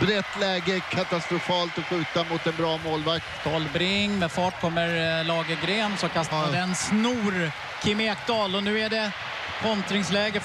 brett läge, katastrofalt att skjuta mot en bra målvakt. Tolbring, med fart kommer eh, Lagergren så kastar Ja. den snor Kim Ekdahl och nu är det kontringsläge